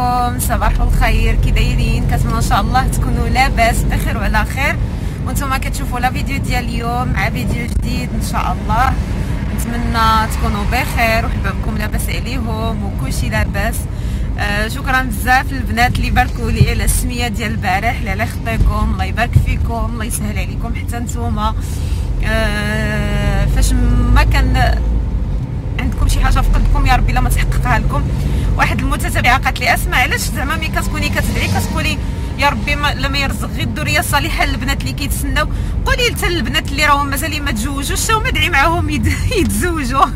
عليكم صباح الخير كي دايرين؟ كنتمنى إن شاء الله تكونوا لاباس بخير وعلى خير. وأنتم كتشوفوا la vidéo ديال اليوم مع فيديو جديد إن شاء الله. نتمنى تكونوا بخير وحبابكم لاباس عليهم وكلشي لاباس. آه شكرا بزاف للبنات اللي باركوا لي على السمية ديال البارح. اللي على خطيكم الله يبارك فيكم الله يسهل عليكم حتى نتوما. آه فاش ما كان عندكم شي حاجة في قلبكم يا ربي لا ما تحققها لكم. واحد المتتبعة قالت لي أسمع علاش زعما ملي كتكوني كتدعي كتقولي يا ربي ما لما يرزق غير الذريه الصالحة للبنات اللي كيتسناو. قولي حتى للبنات اللي راهم مازال ما تزوجوش هما ادعي معاهم يتزوجوا.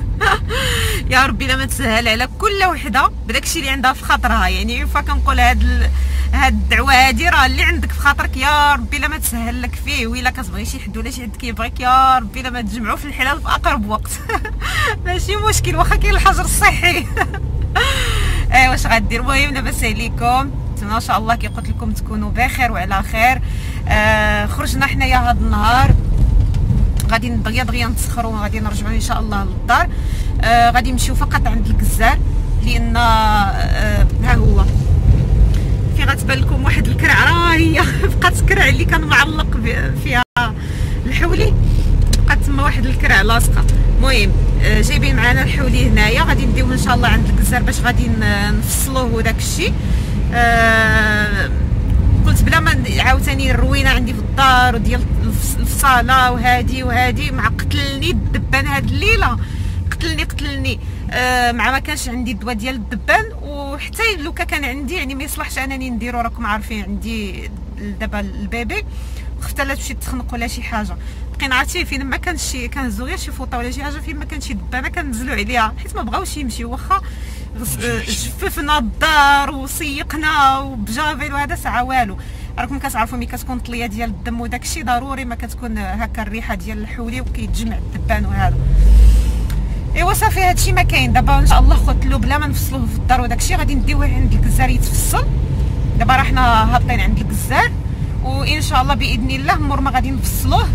يا ربي لما تسهل على كل وحدة بداكشي اللي عندها في خاطرها. يعني فكنقول هاد هاد الدعوة هادي راه اللي عندك في خاطرك يا ربي لما تسهل لك فيه. ولا كتبغي شي حد ولا شي حد كيبغيك يا ربي لما تجمعوا في الحلال في أقرب وقت. ماشي مشكل واخا كاين الحجر الصحي. أيوا واش غدير؟ المهم لاباس عليكم. نتمنى إن شاء الله كي قلت لكم تكونوا بخير وعلى خير. آه خرجنا حنايا هذا النهار. غادي دغيا دغيا نتسخروا وغادي نرجعوا إن شاء الله للدار. آه غادي نمشيو فقط عند الكزار لأن آه ها هو. في غتبان لكم واحد الكرع راه هي بقات كرع اللي كان معلق فيها الحولي. بقات تما واحد الكرع لاصقة. المهم آه، جايبين معنا الحولي هنايا. غادي نديوه إن شاء الله عند الكزار باش غادي نفصلوه وداك الشيء. آه قلت بلا ما عاوتاني الروينة عندي في الدار وديال الصالة وهادي وهادي مع قتلني الدبان هاد الليلة. قتلني قتلني. آه مع ما كانش عندي الدواء ديال الدبان وحتى لو كان عندي يعني ما يصلحش أنني نديرو راكم عارفين عندي دابا البيبي. خفت لا تمشي تخنق ولا شي حاجة. بقينا عرفتي فين ما كانش شي كنهزو غير شي فوطة ولا شي حاجة فين ما كان شي دبانة كنزلو عليها حيت ما بغاوش يمشيو واخا جففنا الدار وسيقنا وبجافيل وهذا ساعة والو. راكم كتعرفوا ملي كتكون طلية ديال الدم وداك الشيء ضروري ما كتكون هكا الريحة ديال الحولي وكيتجمع الدبان وهذا إيوا صافي هادشي ما كاين. دابا إن شاء الله قلت بلا ما نفصلوه في الدار وداك الشيء غادي نديوه عند الكزار يتفصل. دابا راه حنا هابطين عند الكزار وإن شاء الله بإذن الله مور ما غادي نفصلوه.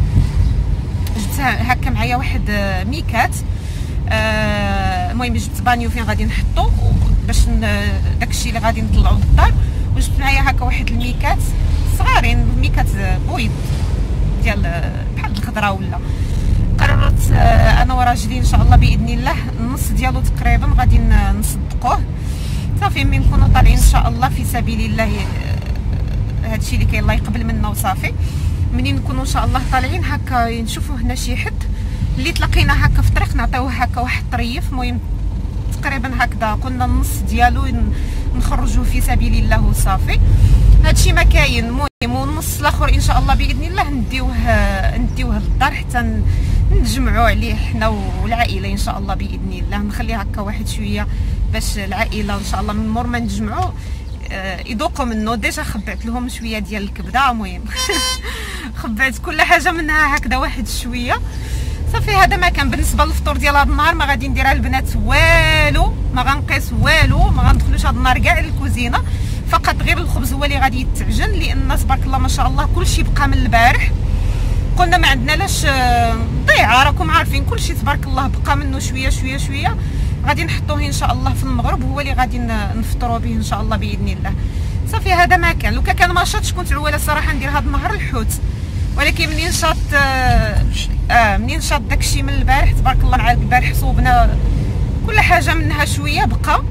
جبت هكا معايا واحد ميكات. آه، المهم جبت بانيو فين غادي نحطو باش داكشي اللي غادي نطلعو للدار. وجبت معايا هكا واحد الميكات صغارين ميكات بويض ديال بحال الخضرة ولا. قررت آه، أنا وراجلي إن شاء الله بإذن الله النص ديالو تقريبا غادي نصدقوه. صافي ملي نكونوا طالعين إن شاء الله في سبيل الله آه، هادشي اللي كاين الله يقبل منا وصافي. منين نكونوا إن شاء الله طالعين؟ هكا نشوفوا هنا شي حد. اللي تلاقينا هكا في الطريق نعطيوه هكا واحد الطريف المهم تقريبا هكذا قلنا النص ديالو نخرجوه في سبيل الله وصافي هادشي ما كاين المهم والنص الآخر إن شاء الله بإذن الله نديوه نديوه للدار حتى نجمعوا عليه حنا والعائلة إن شاء الله بإذن الله. نخليه هكا واحد شوية باش العائلة إن شاء الله من مور ما نجمعوا آه، يذوقوا منه déjà خبعت لهم شوية ديال الكبدة المهم. خبعت كل حاجة منها هكذا واحد شوية. صافي هذا ما كان بالنسبة للفطور ديال هذا النهار ما غادي نديرها البنات والو ما غنقيس والو ما غندخلوش هذا النهار كاع للكوزينة. فقط غير الخبز هو اللي غادي يتعجن لأن تبارك الله ما شاء الله كلشي بقى من البارح. قلنا ما عندنا لاش آه، ضيعة راكم عارفين كلشي تبارك الله بقى منه شوية شوية شوية. غادي نحطوه إن شاء الله في المغرب هو اللي غادي نفطروا به إن شاء الله بإذن الله. صافي هذا ما كان. لو كان ما شاطش كنت عواله صراحة ندير هذا النهار الحوت. ولكن منين شاط آه, آه منين شاط داكشي من البارح؟ تبارك الله مع البارح صوبنا كل حاجة منها شوية بقى.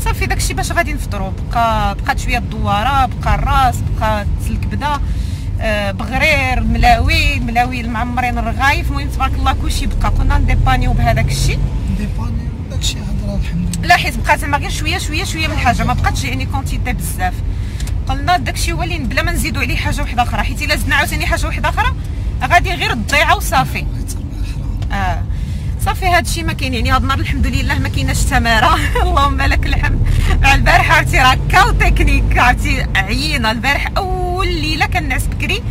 صافي داكشي باش غادي نفطروا بقى بقات شوية الدوارة بقى الراس بقى الكبدة آه بغرير ملاوي ملاوي المعمرين الرغايف. المهم تبارك الله كلشي بقى. كنا نديبانيو بهذاك الشيء ديبانيو داكشي هضرة الحمد لله. لا حيت بقات زعما غير شوية شوية شوية من الحاجة. ما بقاتش يعني quantité بزاف. قلنا داكشي هو اللي بلا ما نزيدو عليه حاجة واحدة أخرى. حيت إلا زدنا عاوتاني حاجة واحدة أخرى غادي غير تضيع وصافي. آه. صافي هادشي ما كاين يعني هاد النهار الحمد لله ما كايناش تمارة. اللهم لك الحمد. مع البارح عرفتي راه KO technique عرفتي عيينا البارح. أول ليلة كننعس بكري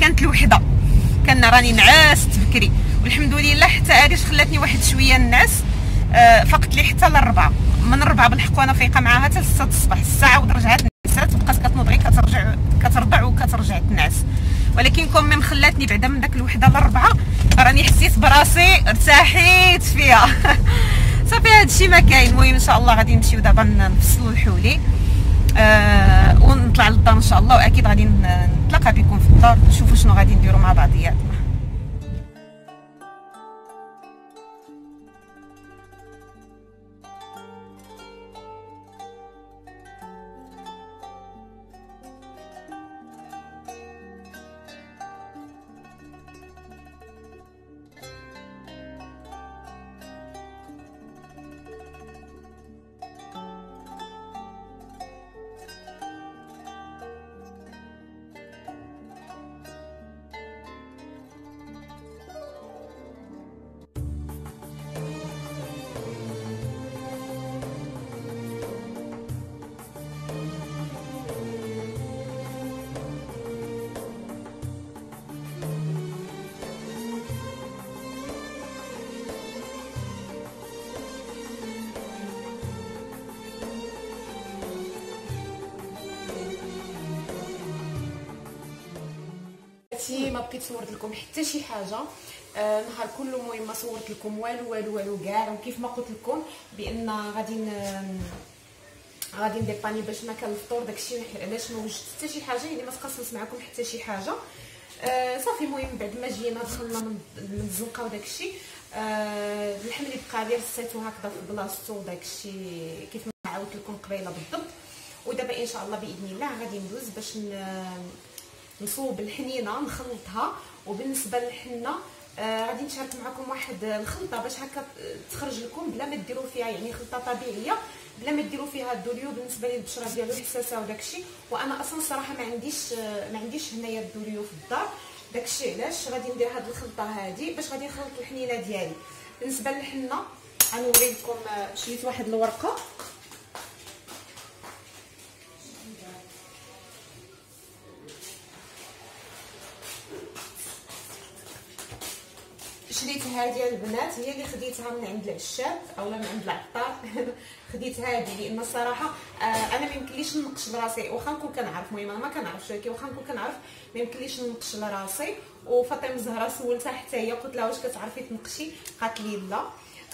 كانت الوحدة. كان راني نعست بكري. والحمد لله حتى علاش خلاتني واحد شوية الناس آه فقت لي حتى للربعة. من الربعة بالحق وأنا فايقة معاها حتى 6 الصباح. الساعة ودرجات النسات بقات كتنوض غير كترجع كترضع وكترجع تنعس. ولكن كون ميم خلاتني بعدا من داك الوحدة للربعه راني حسيت براسي ارتاحيت فيها. صافي هادشي ما كاين. المهم إن شاء الله غادي نمشيو دابا نفصلوا الحولي. آه ونطلع للدار إن شاء الله وأكيد غادي نتلاقى بكم في الدار نشوفوا شنو غادي نديروا مع بعضياتنا. بقيت صورت لكم حتى شي حاجة. آه نهار كله المهم ما صورت لكم والو والو والو كاع. وكيف ما قلت لكم بأن غادي غادي ندير باني باش ناكل الفطور داكشي علاش ما وجدت حتى شي حاجة؟ يعني ما تقصص معكم حتى شي حاجة. آه صافي المهم بعد ما جينا دخلنا من الزنقة وداكشي آه اللحم اللي بقى لي رصيتو هكذا في بلاصتو وداكشي كيف ما عاودت لكم قبيلة بالضبط. ودابا إن شاء الله بإذن الله غادي ندوز باش نصوب الحنينة نخلطها وبالنسبة للحنة آه غادي نشارك معكم واحد الخلطة باش هكا تخرج لكم بلا ما ديروا فيها يعني خلطة طبيعية بلا ما ديروا فيها الدوريو بالنسبة للبشرة ديالو حساسه وداكشي وأنا أصلا الصراحه ما عنديش ما عنديش هنايا الدوريو في الدار. داكشي علاش؟ غادي ندير هاد الخلطة هادي باش غادي نخلط الحنينة ديالي. بالنسبة للحنة غنوري لكم شريت واحد الورقة. ديال البنات هي اللي خديتها من عند العشاب اولا من عند العطار. خديت هذه لأن الصراحة آه أنا ما يمكنليش ننقش لراسي واخا نكون كنعرف المهم أنا ما كنعرفش ولكن واخا نكون كنعرف ما يمكنليش ننقش لراسي وفاطمة الزهراء سولتها حتى هي قلت لها واش كتعرفي تنقشي؟ قالت لي لا.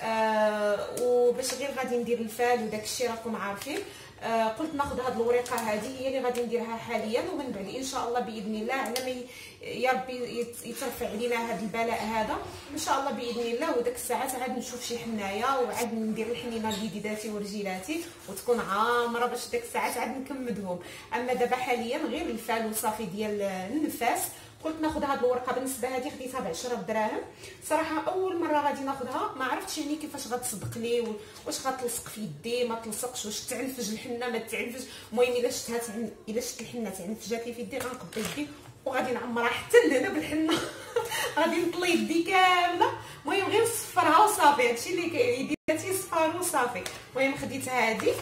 آه وباش غير غادي ندير الفال وداك الشيء راكم عارفين. آه قلت ناخذ هذه الورقة هذه هي اللي غادي نديرها حاليا ومن بعد إن شاء الله بإذن الله على ما يا ربي يترفع علينا هذا البلاء هذا. إن شاء الله بإذن الله وداك الساعات عاد نشوف شي حنايه وعاد ندير الحنينة ليديداتي ورجيلاتي وتكون عامرة باش داك الساعات عاد نكمدهم. أما دابا حاليا غير الفال وصافي ديال النفاس قلت ناخذ هذه الورقه بالنسبة هذه خديتها ب 10 دراهم. صراحة أول مرة غادي ناخذها. ما عرفتش يعني كيفاش غتصدق لي واش غتلصق في يدي ما تلصقش واش تعلفج الحنة ما تعلفج المهم إلا شفتها إلا شفت الحنة تعنفجات لي في يدي غنقبل يدي وغادي نعمرها حتى لهنا بالحنة. غادي نطلي يدي كاملة. المهم غير نصفرها وصافي هادشي اللي كاين. يدي صفار وصافي. المهم خديت هذه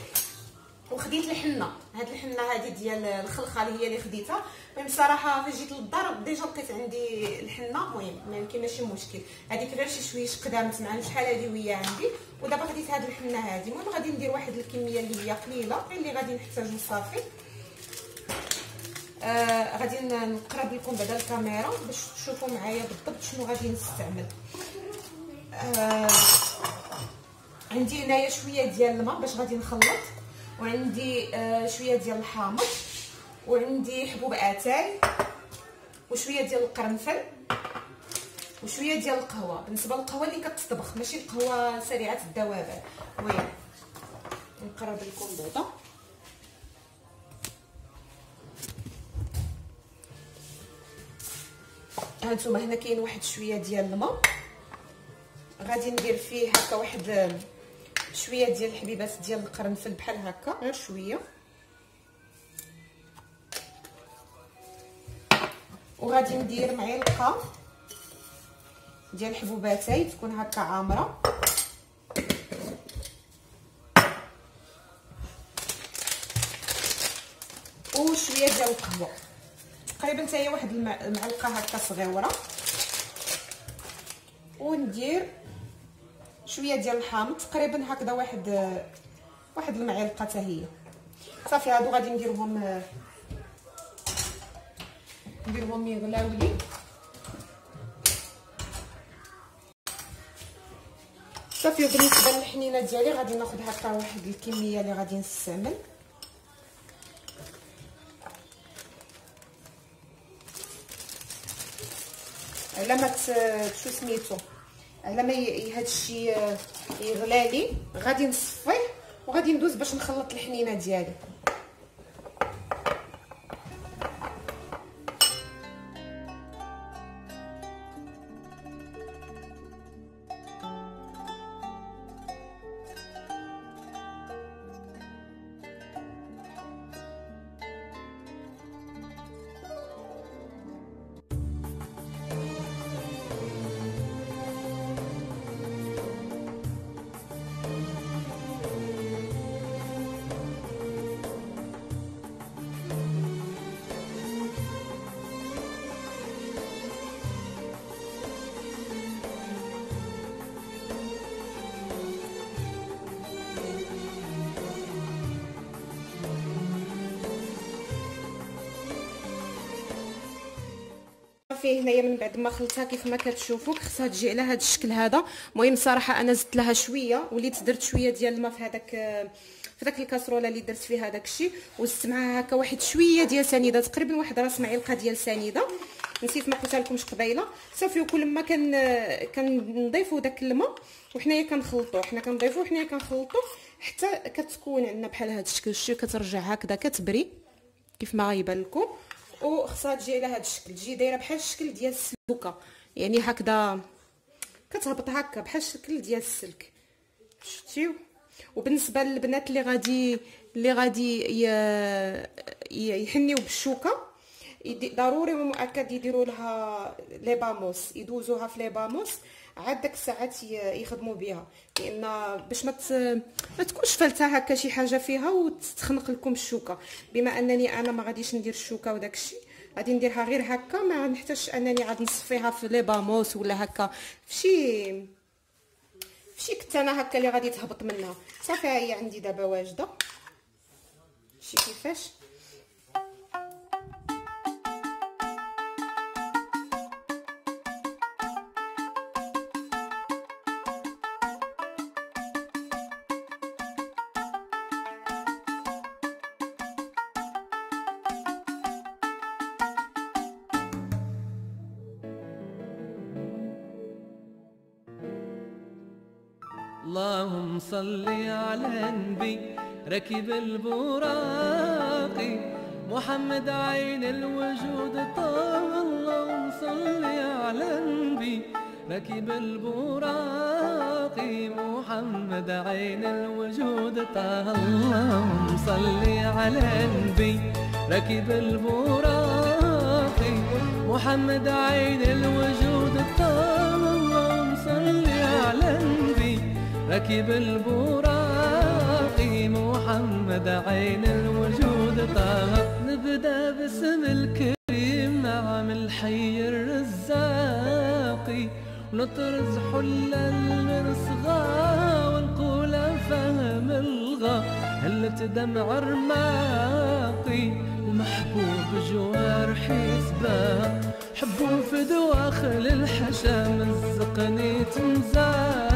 وخديت الحنه هاد الحنه هذه ديال الخلخال هي اللي خديتها. المهم صراحة فاش جيت للدار ديجا لقيت عندي الحنه المهم ما كاين ماشي مشكل. هذيك غير شي شوية قدامت معنا شحال هذه وهي عندي. ودابا خديت هاد الحنه هذه المهم غادي ندير واحد الكمية اللي هي قليلة. اللي غادي نحتاجو صافي. آه غادي نقرب لكم بعدا الكاميرا باش تشوفوا معايا بالضبط شنو غادي نستعمل. آه عندي هنايا شوية ديال الماء باش غادي نخلط. وعندي آه شوية ديال الحامض وعندي حبوب آتاي وشوية ديال القرنفل وشوية ديال القهوة. بالنسبة للقهوة اللي كتطبخ ماشي القهوة سريعة الذوبان المهم نقرب لكم بعدا. هانتوما هنا كاين واحد شوية ديال الماء. غادي ندير فيه هكا واحد شوية ديال الحبيبات ديال القرنفل بحال هكا غير شوية. وغادي ندير معلقه ديال الحبوباتاي تكون هكا عامرة. وشوية ديال القهوة. تقريبا حتى واحد المعلقه هكا صغيرة. وندير شوية ديال الحامض تقريبا هكذا واحد واحد المعلقة حتى هي. صافي هادو غادي نديرهم نديرهم يغلاو لي صافي بالنسبة للحنينة ديالي غادي ناخذ هكا واحد الكمية اللي غادي نستعمل. على ما شو سميتو. على ما هذا الشيء يغلى لي. غادي نصفيه وغادي ندوز باش نخلط الحنينة ديالي. ما خلطها كيف ما كتشوفوا خصها تجي على هذا الشكل هذا. المهم صراحة أنا زدت لها شوية وليت درت شوية ديال الماء في هذاك في داك الكاسرولة اللي درت فيها داك الشيء وزدت معاها هكا واحد شوية ديال سنيدة تقريبا واحد راس معلقه ديال سنيدة. نسيت ما قلتها لكمش قبيلة. صافي وكل ما كان كنضيفوا داك الماء وحنايا كنخلطوه حنا كنضيفوه وحنايا كنخلطوه حتى كتكون عندنا بحال هذا الشكل. الشيء كترجع هكذا كتبري كيف ما غيبان لكم. وخصها تجي على هذا الشكل تجي دايرة بحال الشكل ديال السلوكه يعني هكذا كتهبط هكا بحال الشكل ديال السلك. شفتيو؟ وبالنسبة للبنات اللي غادي اللي غادي يحنيو بالشوكة ضروري ومؤكد يديروا لها لي باموس يدوزوها في لي باموس عاد داك الساعات يخدموا بها لأن باش ما ما تكونش فلتة هكا شي حاجة فيها وتخنق لكم الشوكة. بما أنني أنا ما غاديش ندير الشوكة وداك الشيء غادي نديرها غير هكا ما نحتاجش أنني عاد نصفيها في لي باموس ولا هكا. فشي فشي كتانة هكا اللي غادي تهبط منها. صافي هي عندي دابا واجدة. شي كيفاش؟ اللهم صل على النبي ركب البراقي محمد عين الوجود طه اللهم صل على النبي ركب البراقي محمد عين الوجود طه اللهم صل على النبي ركب البراقي محمد عين الوجود طه اللهم صل على النبي. ركب البراقي محمد عين الوجود طه نبدأ باسم الكريم نعم الحي الرزاقي ونطرز حل المرصغى ونقول فهم الغى. هلت دمع رماقي المحبوب جوار حسبه حبو في دواخل الحشا مزقني تمزاقي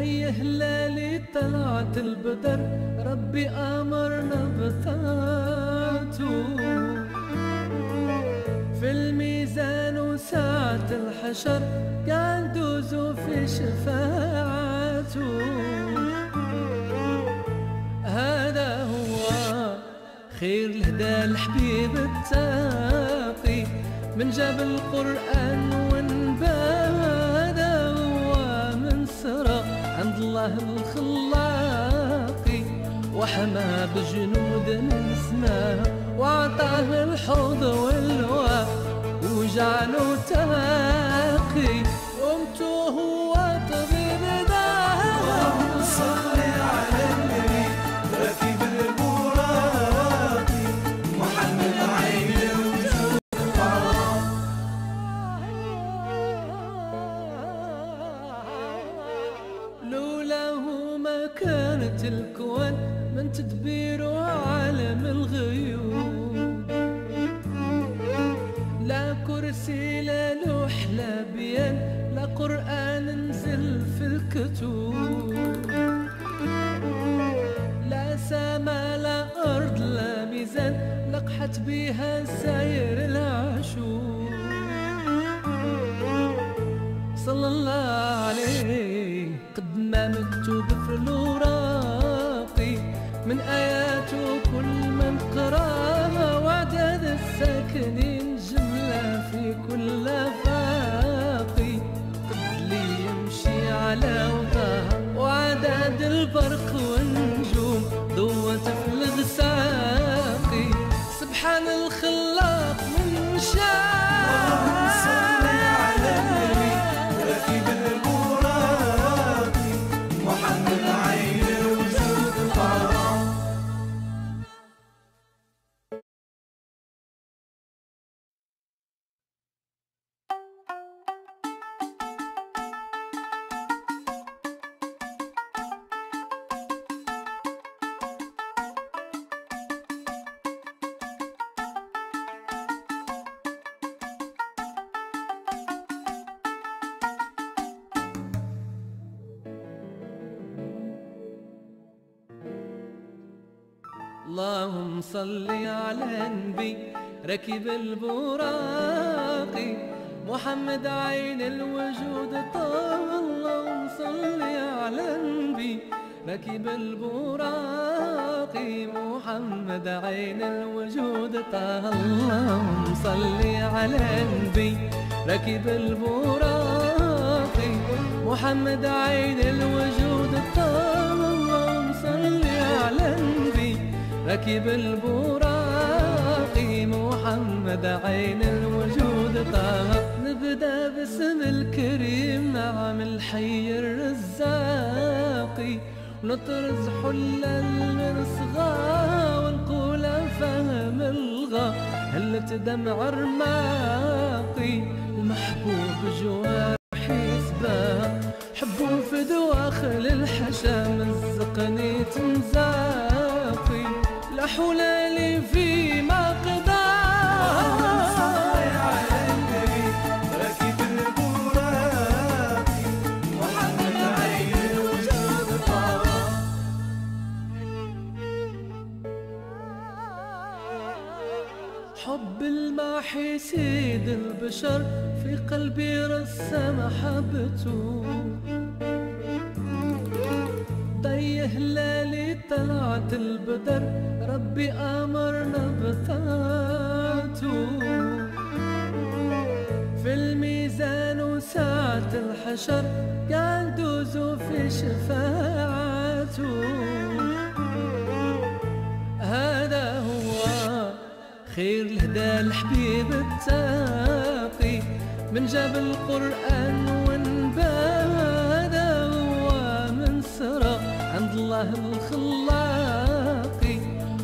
ضي هلالي طلعت البدر ربي آمرنا بطاعته في الميزان وساعة الحشر قال دوزوا في شفاعته. هذا هو خير الهدى الحبيب التاقي من جاب القرآن ونبادا الله الخلاقي وحمى بجنود من سماه وعطاه الحوض واللواء وجعله تاقي. لا سما لا أرض لا ميزان. لقحت بها ساير العشور صلى الله عليه. قد ما مكتوب في الوراقي من آيات كل من قراها وعدد الساكنين جملة في كل فاقي قد لي يمشي على وعدد ركب البراقي محمد عين الوجود طه اللهم صل على النبي. ركب البراقي محمد عين الوجود طه اللهم صل على النبي. ركب البراقي محمد عين الوجود طه اللهم صل على النبي. ركب البراقي محمد عين الوجود. طه نبدأ باسم الكريم نعم الحي الرزاقي ونطرز حلة المرصغى ونقول فهم الغى. هلت دمع رماقي المحبوب جوارحي سباق. حبوا في دواخل الحشا مزقني تمزاقي لا الماحي سيد البشر في قلبي رسم محبته ضي هلالي طلعت البدر ربي أمرنا بثاته. في الميزان وساعة الحشر قال دوزوا في شفاعته. خير الهدى الحبيب التاقي من جاب القرآن ونبا هذا هو من سرى عند الله الخلاقي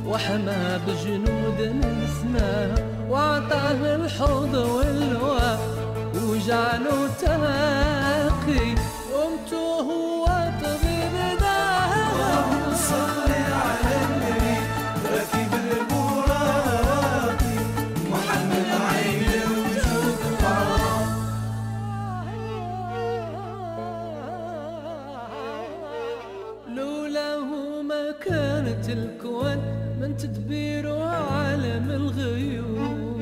وحمى بجنود السماء وعطاه الحوض واللواء وجعله تاقي. تدبير عالم الغيوب.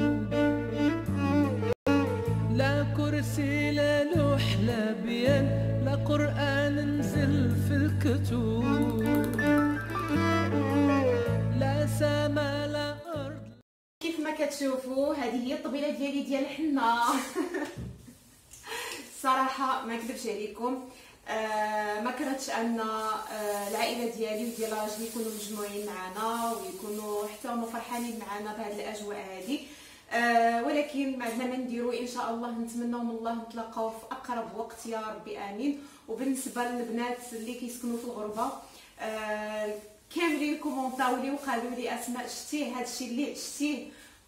لا كرسي لا لوح لا بيان لا قرآن نزل في الكتب. لا سما لا أرض. كيف ما كتشوفوا هذه هي الطبيلة ديالي ديال الحنه صراحة ما نكذبش عليكم. ما كرهتش أن آه العائلة ديالي وديال راجلي يكونوا مجموعين معنا ويكونوا حتى هما فرحانين معنا بهذه الأجواء هذه آه ولكن ما عندنا ما نديرو إن شاء الله نتمنوا من الله نتلاقاو في أقرب وقت يا ربي آمين. وبالنسبة للبنات اللي كيسكنوا في الغربة آه كاملين كومونطاو لي وقالوا لي أسماء شتي هادشي اللي عشتيه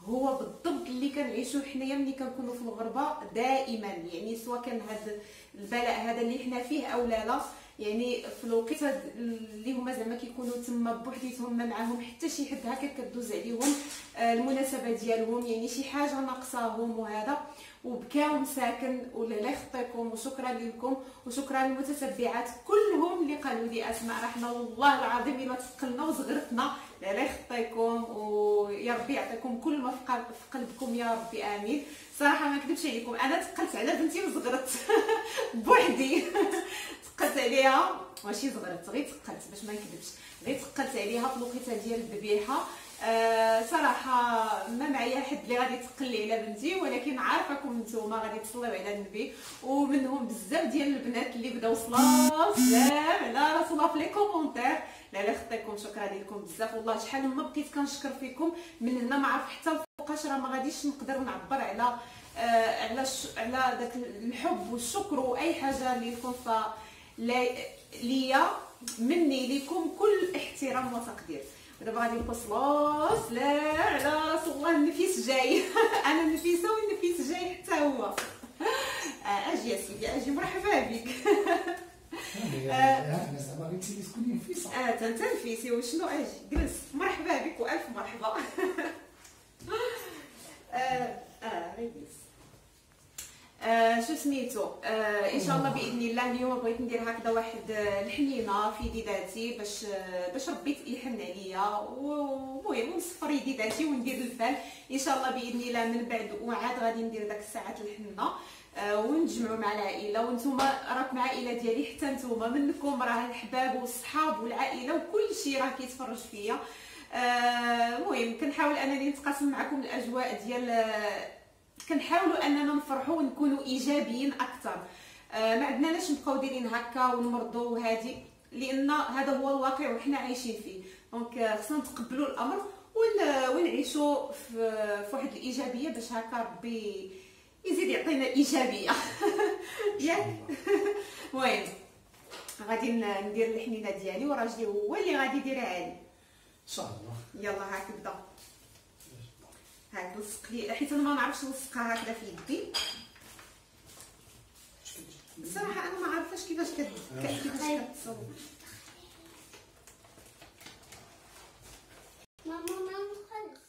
هو بالضبط اللي كنعيشو حنايا ملي كنكونوا في الغربة دائما. يعني سواء كان هذا البلاء هذا اللي حنا فيه أو لا لا. يعني في الوقت اللي هما زعما كيكونوا تما بوحديتهم ما معاهم حتى شي حد هكا كدوز عليهم آه، المناسبة ديالهم يعني شي حاجة ناقصاهم وهذا. وبكاو مساكن ولا لا يخطيكم وشكرا لكم وشكرا للمتتبعات كلهم اللي قالوا لي أسماء راه حنا والله العظيم إلا تثقلنا وصغرتنا. لا لا يخطيكم ويا ربي يعطيكم كل ما في قلب- في قلبكم يا ربي آمين. صراحة ما نكذبش عليكم. أنا تقلت على بنتي وصغرت. بوحدي. تقلت عليها. ماشي صغرت. غير تقلت باش ما نكذبش. غير تقلت عليها في الوقيتة ديال الذبيحة. آه صراحة ما معايا حد اللي غادي يتقلي على بنتي ولكن عارفاكم نتوما غادي تصليو على النبي ومنهم بزاف ديال البنات اللي بداو صلاة سلام على الله في لي كومونتير. لا خطيكم شكرا لكم بزاف. والله شحال ما بقيت كنشكر فيكم من هنا ما عرف حتى الفوقاش راه ما غاديش نقدر نعبر على آه على ش... على داك الحب والشكر وأي حاجة اللي كنت ليا مني لكم كل احترام وتقدير. ودابا غادي صلاة سلام على رسول الله النفيس جاي. أنا النفيسة والنفيس جاي حتى هو. آه، أجي يا سيدي أجي. مرحبا بك. تكوني نفيسة. آه أنت نفيسي. وشنو أجي؟ جلس. مرحبا بك وألف مرحبا. آه آه آه شو سميتو؟ آه إن شاء الله بإذن الله اليوم بغيت ندير هكذا واحد آه، الحنينة في يديداتي باش باش ربي يحن عليا. ومهم ونصفر يديداتي وندير الفال إن شاء الله بإذن الله من بعد وعاد غادي ندير داك الساعات الحنه ونجمعوا مع العائلة. وأنتم راكم عائله ديالي حتى نتوما منكم راه الحباب والصحاب والعائلة وكل شيء راه كيتفرج فيا. المهم كنحاول أنني نتقاسم معكم الأجواء ديال كنحاولوا أننا نفرحوا ونكونوا إيجابيين أكثر آه، ما عندنا لاش نبقاو دايرين هكا ونمرضوا وهادي لأن هذا هو الواقع وحنا عايشين فيه. دونك آه، خصنا نتقبلوا الأمر ون- ونعيشوا في واحد الإيجابية باش هكا ربي يزيد يعطينا إيجابية. ياك المهم غادي ندير الحنينه ديالي وراجلي هو اللي غادي يديرها علي إن شاء الله. يلا هاك بدا. هاك لصق لي حيت أنا ما نعرفش نلصقها هكذا في يدي. بصراحة أنا ما عارفاش كيفاش كت... كيفاش كتصور. ماما ما نخلص.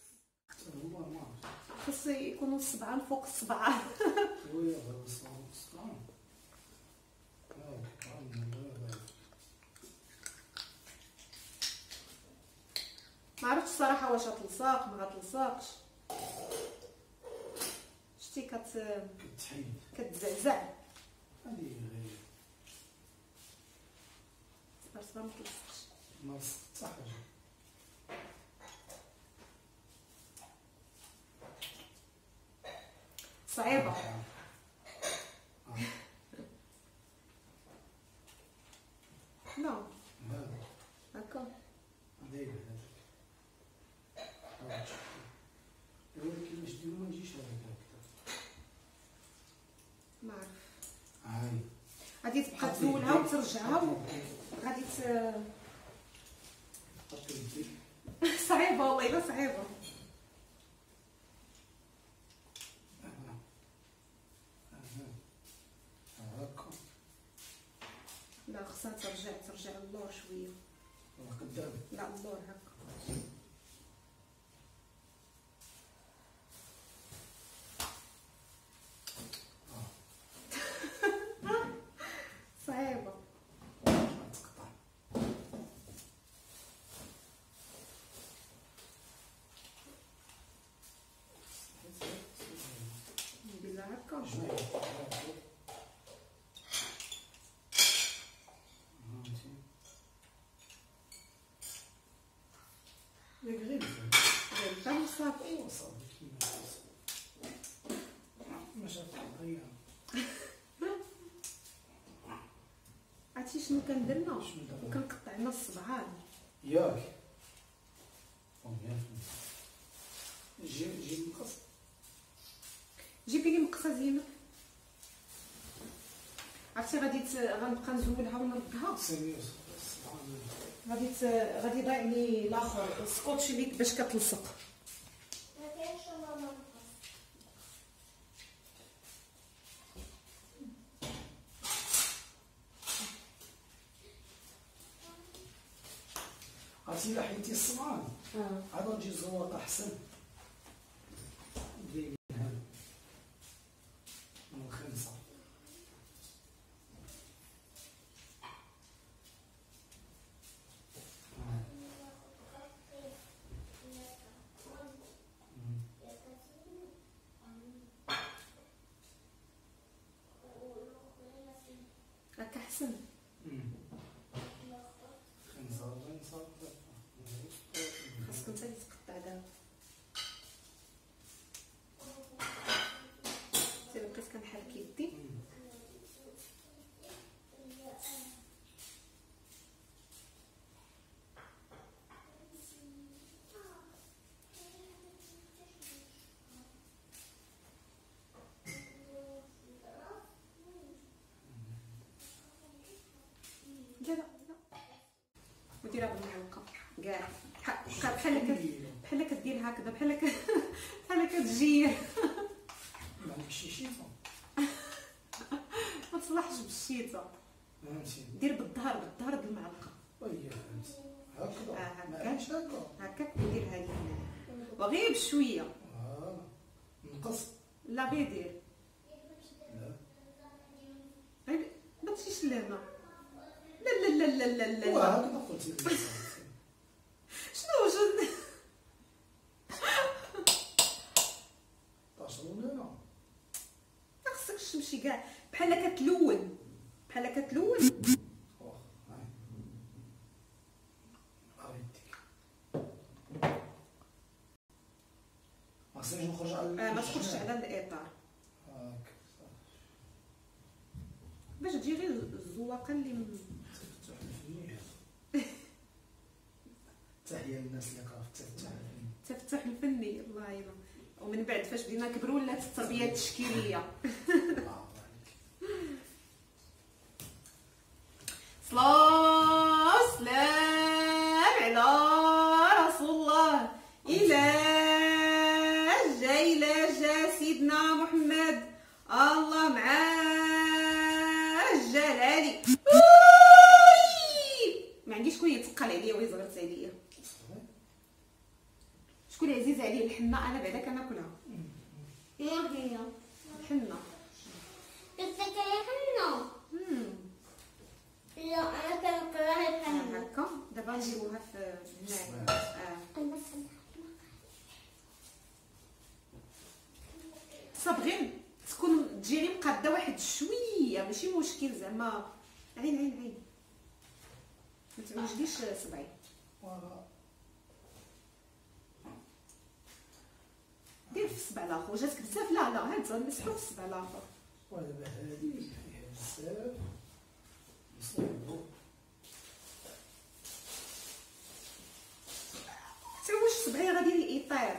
والله ما عرفت خص يكونوا الصبعان فوق لا ما عرفتش الصراحه واش غتلصق ما غتلصقش. شتي كت كتزعزع صبر صبر ما تلصقش ما وصلت حتى حاجة صعيبه لا هذا هكا داير هذاك ولكن باش ديرو ما نجيش هذاك هكذا ما عرف هاي غادي تبقى تزولها وترجعها و- غادي ت... صعيبة والله إلا صعيبة. لا خصها ترجع ترجع اللور شوية. قدام. لا اللور هكا صعيبه تقطع ندير هكا غير صافي ايوا صافي ما شاف غير. عرفتي شنو كندير لنا شنو دابا؟ وكنقطع لنا الصبعان ياك. جيب جيب مقص. جيبي لي مقصه زينه عرفتي غادي. غنبقى نزولها ونردها؟ غادي. غادي يضيع لي الآخر السكوتش اللي باش كتلصق ما كاينش ماما نخلص عرفتي الا حيدتي الصنعان آه. عاد تجي الزواقه أحسن ديري هذا من الخمسه آه. مم. هكا احسن مم. خمسه خمسه خاصك انت اللي تقطع دابا سير بقيت كنحرك يدي مم. لا لا لا وديرها بالمعلقه كاع بحال بحال كدير هكذا بحال بحال كتجير ما عندكش ما تصلحش بالشيته فهمتي دير بالظهر بالظهر بالمعلقة. فهمتي هكذا؟ آه، هكا. هكا؟ ودير هذه. وغير بشويه آه. نقص. لا غير دير. لا. غير ما تمشيش لهنا. لا لا لا لا لا لا, لا. وهكذا قلتي لي شنو شنو؟ 11 ولا لا. ما خصكش تمشي كاع. بحال كتلون بحال كتلون ما خصنيش نخرج على آه ما تخرجش على الإطار. باش تجي غير الزواقه اللي تحية للناس اللي قراو في التفتح الفني تفتح الفني الله يلا ومن بعد فاش بدينا نكبروا ولات التربيه التشكيلية. صلاة سلام على رسول الله. إلى جا إلى جا سيدنا محمد. الله معاه جلالي ما عنديش شكون يتقل عليا ويزغرت عليا. عزيز عليه الحنة أنا بعدا كناكلها ما هي؟ الحنة. قلت لك مم. لا أنا كنكره الحنو هكا دابا نديروها في هنا. صابغين تكون تجي غير مقادة واحد شوية ماشي مشكل زعما. عين عين عين. ما تعوجليش صبعي دير في الصبع الآخر جاتك بزاف. لا لا هاد نمسحو في الصبع الآخر. ودابا هادي فيها بزاف نصوبو حتى واش صبعي غادي يطير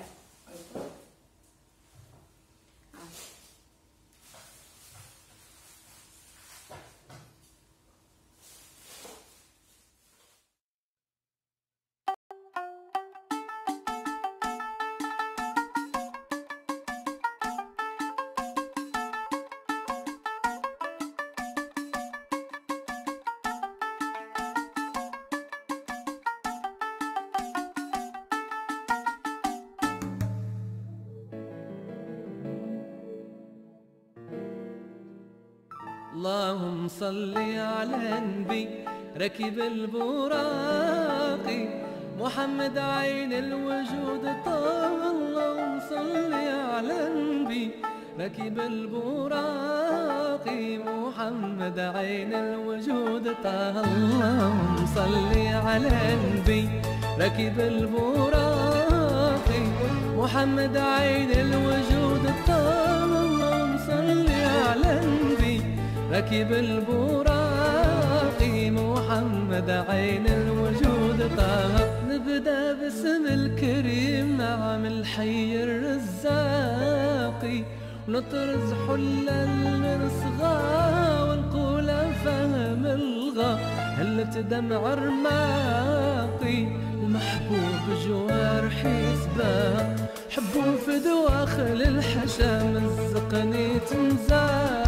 اللهم صل على النبي ركب البراق. محمد عين الوجود طه اللهم صل على النبي ركب البراق. محمد عين الوجود طه اللهم صل على النبي ركب البراق. محمد عين الوجود طه اللهم صل على النبي. ركب البراق محمد عين الوجود طه. نبدأ باسم الكريم نعم الحي الرزاق. ونطرز حلة المرصغى ونقول فهم الغى. هلت دمع رماقي المحبوب جوار حسبه حبوا في دواخل الحشا مزقني تنزاقي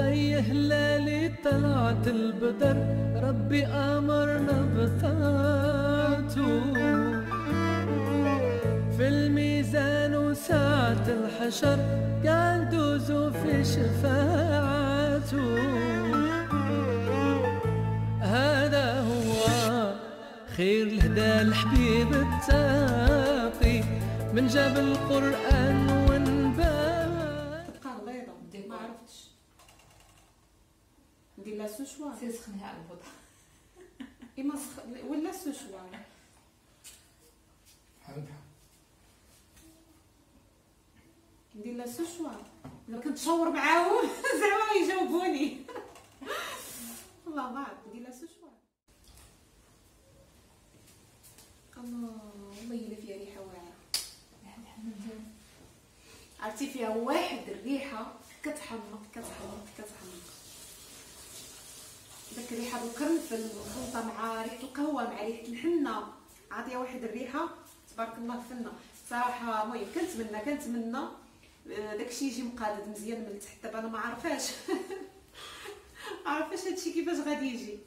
ضي هلالي طلعت البدر ربي أمرنا بطاعته في الميزان وساعة الحشر قال دوزوا في شفاعته. هذا هو خير الهدى الحبيب التاقي من جاب القرآن ونبات ندير لها سوشوار سير سخنيها على البوطه إما سخ... ولا سوشوار بحال بحال ندير لها سوشوار أنا كنت نشاور معاهم زعما يجاوبوني. والله ما عرفت ندير لها سوشوار الله والله إلا فيها ريحة واعرة. عرفتي فيها واحد الريحة كتحمق كتحمق كتحمق داك الريحه بالقرنفل مخلطه مع ريحة القهوة مع ريحة الحنة. عاطيه واحد الريحة. تبارك الله فينا صراحة المهم كنتمنى كنتمنى آه، داكشي يجي مقادد مزيان من التحت دابا أنا ما عارفاش عارفاش هادشي كيفاش غادي يجي.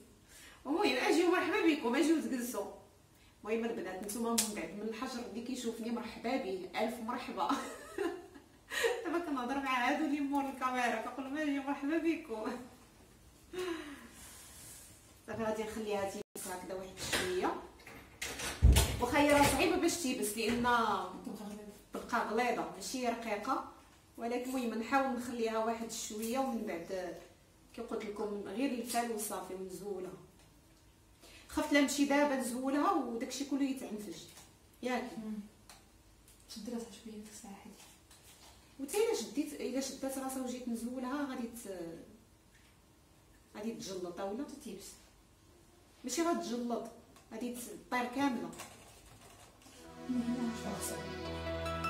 المهم اجيو مرحبا بكم اجيو تجلسوا المهم البنات نتوما من بعد من الحجر اللي كيشوفني مرحبا به ألف مرحبا. دابا كنهضر مع هادو اللي مور الكاميرا كنقول لهم اجيو مرحبا بكم. دابا غادي نخليها تيبس هكذا واحد شوية. واخا هي راه صعيبة باش تيبس لأن تبقى غليظة ماشي رقيقة. ولكن المهم نحاول نخليها واحد شوية ومن بعد كي قلت لكم غير الفال وصافي ونزولها. خفت لا نمشي دابا نزولها وداكشي كله يتعنفج ياك شد راسها شوية ديك الساعة حيت وتا إلا شديت إلا شدات راسها وجيت نزولها غادي ت... غادي تجلط اولا تيبس ماشي غتجلط غادي تطير كاملة. لا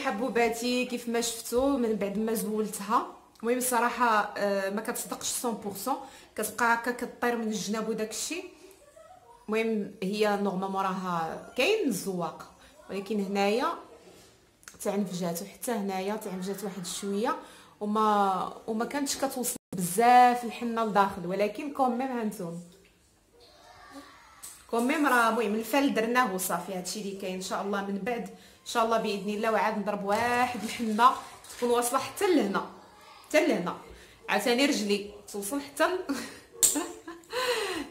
حبوباتي كيف ما شفتوا من بعد ما زولتها. المهم الصراحة آه، ما كتصدقش 100% كتبقى هكا كطير من الجناب وداك الشيء. المهم هي normalement راها كاين الزواق. ولكن هنايا تعنفجات وحتى هنايا تعنفجات واحد شوية. وما وما كانتش كتوصل بزاف الحنة لداخل. ولكن quand même هانتوما quand même راه المهم الفل درناه وصافي هادشي اللي كاين إن شاء الله من بعد. شاء الله بإذن الله وعاد نضرب واحد الحنه تكون واصلة حتى لهنا حتى لهنا. عاوتاني رجلي توصل حتى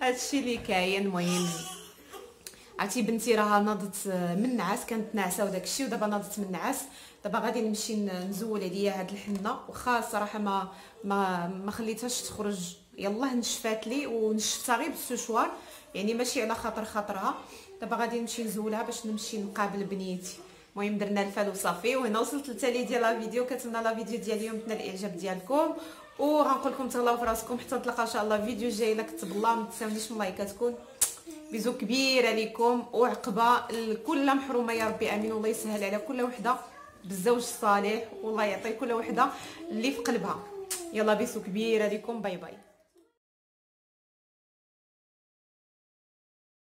هادشي اللي كاين المهم عرفتي بنتي راها ناضت من النعاس كانت ناعسه وداك الشيء ودابا ناضت من النعاس دابا غادي نمشي نزول عليا هاد الحنه واخا الصراحه ما ما ما خليتهاش تخرج. يلاه نشفات لي ونشفتها غير بالسوشوار يعني ماشي على خاطر خاطرها. دابا غادي نمشي نزولها باش نمشي نقابل بنيتي. المهم درنا الفال وصافي وهنا وصلت للتالي ديال la vidéo كنتمنى la vidéo ديال اليوم تنال الاعجاب ديالكم وغنقول لكم تهلاو في راسكم حتى نتلاقى ان شاء الله فيديو جاي لا كتب الله ما تنساونيش من لايكاتكم bisou كبير عليكم وعقبه لكل محرومه يا ربي امين والله يسهل على كل وحده بالزوج الصالح والله يعطي كل وحده اللي في قلبها يلا bisou كبير عليكم bye bye